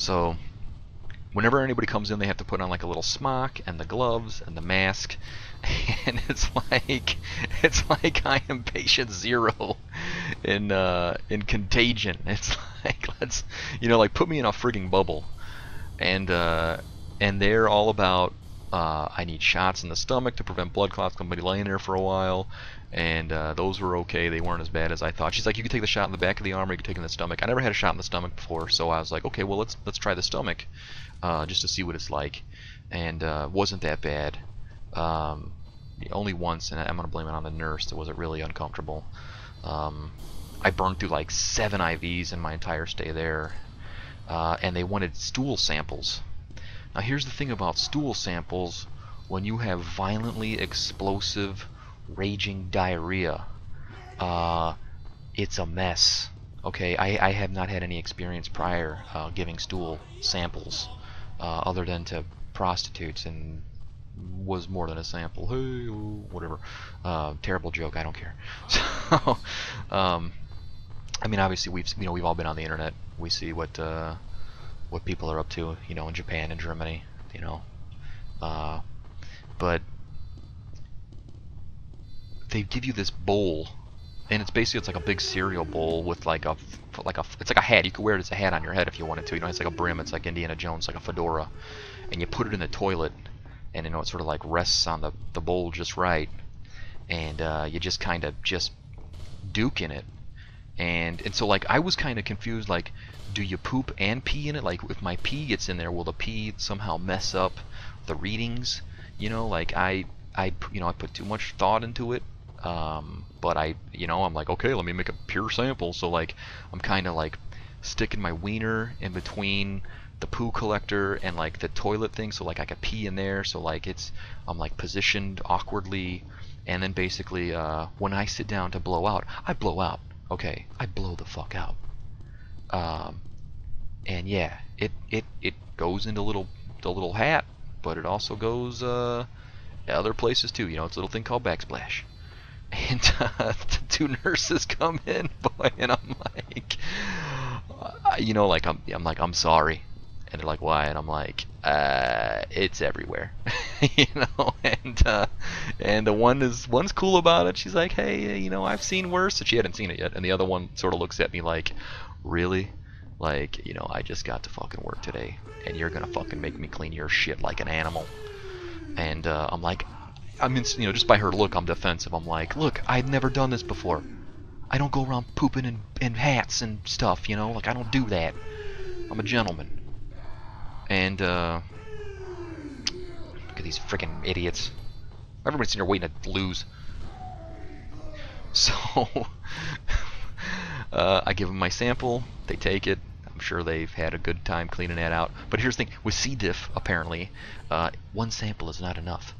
So whenever anybody comes in, they have to put on like a little smock and the gloves and the mask, and it's like it's like I am patient zero in uh, in Contagion. It's like let's you know like put me in a frigging bubble, and uh, and they're all about uh, I need shots in the stomach to prevent blood clots. Somebody laying there for a while, and uh, those were okay. They weren't as bad as I thought. She's like, you can take the shot in the back of the arm, or you can take it in the stomach. I never had a shot in the stomach before, so I was like, okay, well let's let's try the stomach, uh, just to see what it's like, and uh, wasn't that bad. Um, only once, and I'm gonna blame it on the nurse. That was it really uncomfortable. Um, I burned through like seven IVs in my entire stay there, uh, and they wanted stool samples. Now here's the thing about stool samples. When you have violently explosive raging diarrhea uh, it's a mess okay? I, I have not had any experience prior uh, giving stool samples uh, other than to prostitutes and was more than a sample. Hey whatever. Uh, terrible joke I don't care. So um, I mean obviously we've you know we've all been on the internet. We see what uh, what people are up to, you know, in Japan and Germany, you know. Uh, but they give you this bowl, and it's basically it's like a big cereal bowl with like a like a it's like a hat. You could wear it as a hat on your head if you wanted to. You know, it's like a brim. It's like Indiana Jones, like a fedora, and you put it in the toilet, and you know it sort of like rests on the the bowl just right, and uh, you just kind of just duke in it, and and so like I was kind of confused like do you poop and pee in it? Like, if my pee gets in there, will the pee somehow mess up the readings? You know, like I, I, you know, I put too much thought into it. Um, but I, you know, I'm like, okay, let me make a pure sample. So like, I'm kind of like sticking my wiener in between the poo collector and like the toilet thing, so like I could pee in there. So like it's, I'm like positioned awkwardly, and then basically, uh, when I sit down to blow out, I blow out. Okay, I blow the fuck out. Um, and yeah, it, it, it goes into little the little hat, but it also goes uh, other places too. You know, it's a little thing called backsplash. And uh, the two nurses come in, boy, and I'm like, uh, you know, like I'm, I'm like, I'm sorry, and they're like, why? And I'm like, uh, it's everywhere, you know. And uh, and the one is one's cool about it. She's like, hey, you know, I've seen worse. She hadn't seen it yet. And the other one sort of looks at me like, really? Like, you know, I just got to fucking work today, and you're gonna fucking make me clean your shit like an animal. And uh, I'm like, I mean, you know, just by her look, I'm defensive. I'm like, look, I've never done this before. I don't go around pooping in, in hats and stuff, you know? Like, I don't do that. I'm a gentleman. And, uh... Look at these freaking idiots. Everybody's sitting here waiting to lose. So... uh, I give them my sample. They take it. I'm sure they've had a good time cleaning that out. But here's the thing with C. diff, apparently, uh, one sample is not enough.